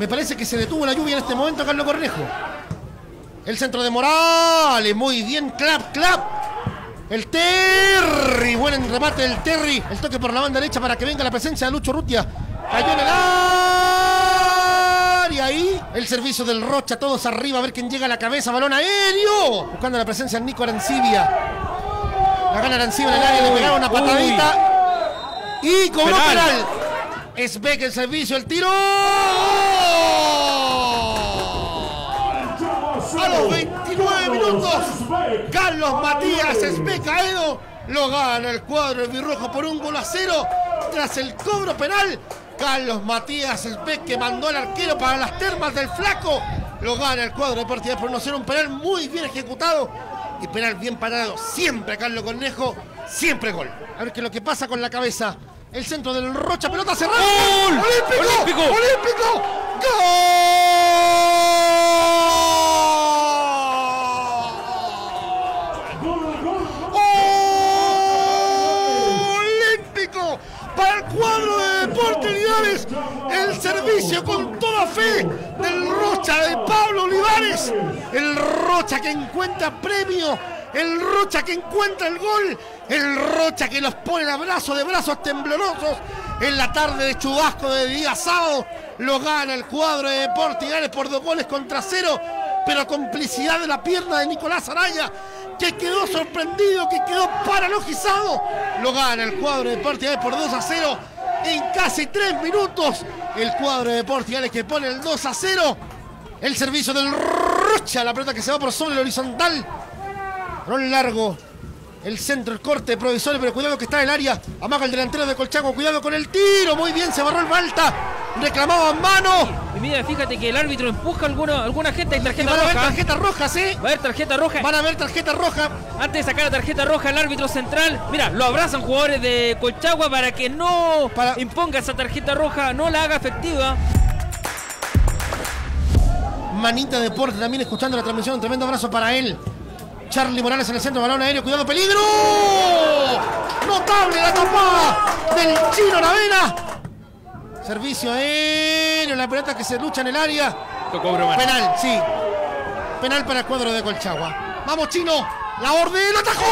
Me parece que se detuvo la lluvia en este momento, Carlos Cornejo. El centro de Morales, muy bien, clap, clap. El Terry, buen remate del Terry. El toque por la banda derecha para que venga la presencia de Lucho Rutia. Cayó en el área ahí. El servicio del Rocha, todos arriba, a ver quién llega a la cabeza. Balón aéreo. Buscando la presencia de Nico Arancibia. La gana Arancibia en el área, le pegaron una patadita. Y cobró Penal. penal. Es Beck el servicio, el tiro. A los 29 minutos, Carlos Matías Esbeck Caedo lo gana el cuadro de Virrojo por un gol a cero. Tras el cobro penal, Carlos Matías Esbeck que mandó al arquero para las termas del flaco. Lo gana el cuadro de Partida por no ser un penal muy bien ejecutado y penal bien parado. Siempre Carlos Cornejo, siempre gol. A ver qué lo que pasa con la cabeza. El centro del Rocha, pelota cerrada. ¡Gol! ¡Olímpico! ¡Olímpico! ¡Olímpico! ¡Gol! ¡Olímpico! Para el cuadro de Deportes Olivares. El servicio con toda fe del Rocha de Pablo Olivares. El Rocha que encuentra premio. El Rocha que encuentra el gol. El Rocha que los pone el abrazo de brazos temblorosos. En la tarde de chubasco de día sábado. Lo gana el cuadro de Deportes Olivares por dos goles contra cero. Pero complicidad de la pierna de Nicolás Araya. Que quedó sorprendido, que quedó paralogizado. Lo gana el cuadro de Deportes Olivares por 2 a 0 en casi tres minutos. El cuadro de Deportes que pone el 2 a 0. El servicio del Rocha, la pelota que se va por sobre el horizontal. Rol largo. El centro, el corte provisorio, pero cuidado que está en el área. Amaga el delantero de Colchago, cuidado con el tiro. Muy bien, se barró el Balta. Reclamaba en mano. Y mira, fíjate que el árbitro empuja alguna, alguna gente. Y tarjeta van a ver roja. tarjetas rojas, ¿eh? Va a haber tarjeta roja. Van a ver tarjeta roja. Antes de sacar la tarjeta roja, el árbitro central, mira, lo abrazan jugadores de Colchagua para que no Para- imponga esa tarjeta roja, no la haga efectiva. Manita Deporte también escuchando la transmisión. Un tremendo abrazo para él. Charlie Morales en el centro, balón aéreo, cuidado, peligro. Notable la tapada del Chino Navena. Servicio aéreo, la pelota que se lucha en el área. Penal, sí. Penal para el cuadro de Colchagua. Vamos, Chino. La orden, lo atajó.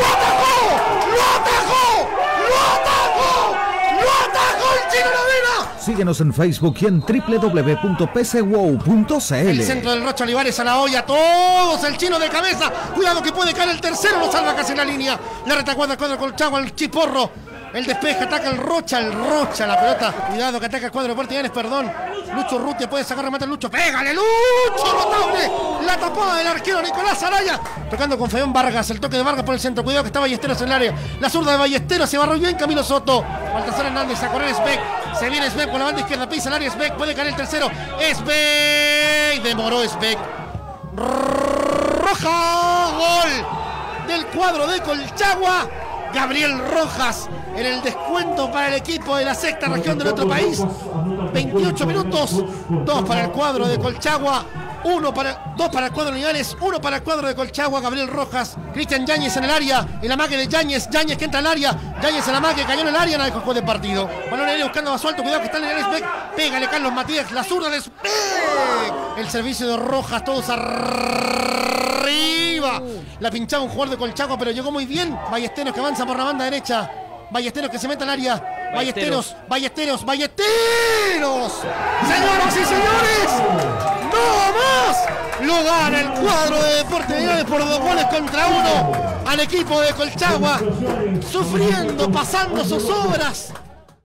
Lo atajó. Lo atajó. Lo atajó. El. Síguenos en Facebook y en www.pcwow.cl. El centro del Rocha Olivares a la olla, todos el chino de cabeza. Cuidado que puede caer el tercero, lo salva casi en la línea. La retaguardia cuadro Colchagua, el chiporro. El despeje, ataca el Rocha, el Rocha, la pelota. Cuidado que ataca el cuadro de Portiganes, perdón. Lucho Rutia puede sacar remate el Lucho. ¡Pégale, Lucho! ¡Notable! La tapada del arquero Nicolás Araya. Tocando con Feón Vargas, el toque de Vargas por el centro. Cuidado que está Ballesteros en el área. La zurda de Ballesteros se barró bien Camilo Soto. Baltasar Hernández a correr Sbeck. Se viene Sbeck por la banda izquierda, pisa el área Sbeck. Puede caer el tercero. Sbeck. Demoró Sbeck. Roja. Gol del cuadro de Colchagua. Gabriel Rojas en el descuento para el equipo de la sexta región de nuestro país. 28 minutos. Dos para el cuadro de Colchagua. Uno para, dos para el cuadro de Linares, uno para el cuadro de Colchagua, Gabriel Rojas, Cristian Yáñez en el área, el amague de Yáñez, Yáñez que entra al área, Yáñez en la amague, cayó en el área, no dejó de partido. Balón aéreo buscando a suelto, cuidado que está Linares Beck, pégale Carlos Matías, la zurda de Beck. El servicio de Rojas, todos arriba. La pinchaba un jugador de Colchagua, pero llegó muy bien. Ballesteros que avanza por la banda derecha. Ballesteros que se mete al área. Ballesteros, ballesteros, ballesteros. Señoras y señores, no más. Lo gana el cuadro de Deportes Linares por dos goles contra uno al equipo de Colchagua. Sufriendo, pasando sus obras.